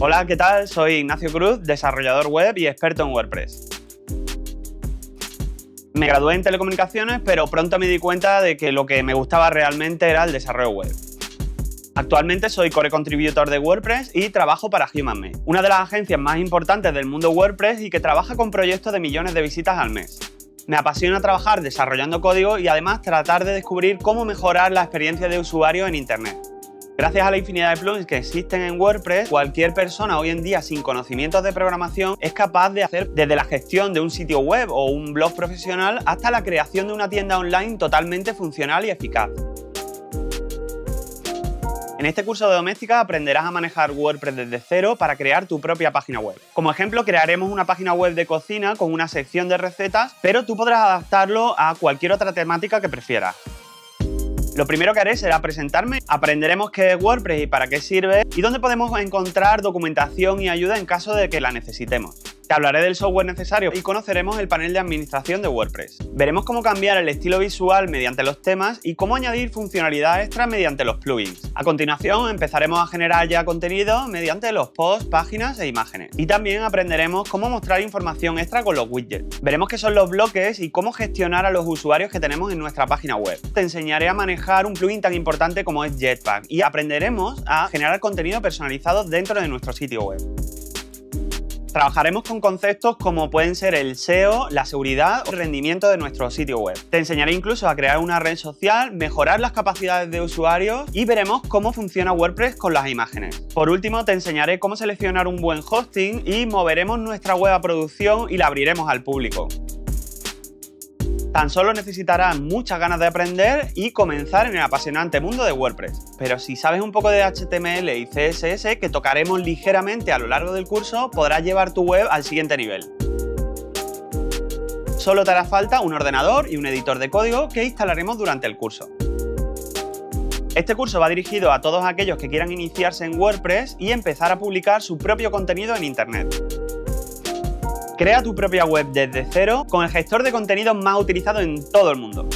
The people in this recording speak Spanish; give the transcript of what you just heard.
Hola, ¿qué tal? Soy Ignacio Cruz, desarrollador web y experto en WordPress. Me gradué en telecomunicaciones, pero pronto me di cuenta de que lo que me gustaba realmente era el desarrollo web. Actualmente soy core contributor de WordPress y trabajo para HumanMade, una de las agencias más importantes del mundo WordPress y que trabaja con proyectos de millones de visitas al mes. Me apasiona trabajar desarrollando código y además tratar de descubrir cómo mejorar la experiencia de usuario en Internet. Gracias a la infinidad de plugins que existen en WordPress, cualquier persona hoy en día sin conocimientos de programación es capaz de hacer desde la gestión de un sitio web o un blog profesional hasta la creación de una tienda online totalmente funcional y eficaz. En este curso de doméstica aprenderás a manejar WordPress desde cero para crear tu propia página web. Como ejemplo, crearemos una página web de cocina con una sección de recetas, pero tú podrás adaptarlo a cualquier otra temática que prefieras. Lo primero que haré será presentarme, aprenderemos qué es WordPress y para qué sirve y dónde podemos encontrar documentación y ayuda en caso de que la necesitemos. Te hablaré del software necesario y conoceremos el panel de administración de WordPress. Veremos cómo cambiar el estilo visual mediante los temas y cómo añadir funcionalidad extra mediante los plugins. A continuación empezaremos a generar ya contenido mediante los posts, páginas e imágenes. Y también aprenderemos cómo mostrar información extra con los widgets. Veremos qué son los bloques y cómo gestionar a los usuarios que tenemos en nuestra página web. Te enseñaré a manejar un plugin tan importante como es Jetpack y aprenderemos a generar contenido personalizado dentro de nuestro sitio web. Trabajaremos con conceptos como pueden ser el SEO, la seguridad o el rendimiento de nuestro sitio web. Te enseñaré incluso a crear una red social, mejorar las capacidades de usuarios y veremos cómo funciona WordPress con las imágenes. Por último, te enseñaré cómo seleccionar un buen hosting y moveremos nuestra web a producción y la abriremos al público. Tan solo necesitarás muchas ganas de aprender y comenzar en el apasionante mundo de WordPress. Pero si sabes un poco de HTML y CSS, que tocaremos ligeramente a lo largo del curso, podrás llevar tu web al siguiente nivel. Solo te hará falta un ordenador y un editor de código que instalaremos durante el curso. Este curso va dirigido a todos aquellos que quieran iniciarse en WordPress y empezar a publicar su propio contenido en Internet. Crea tu propia web desde cero con el gestor de contenidos más utilizado en todo el mundo.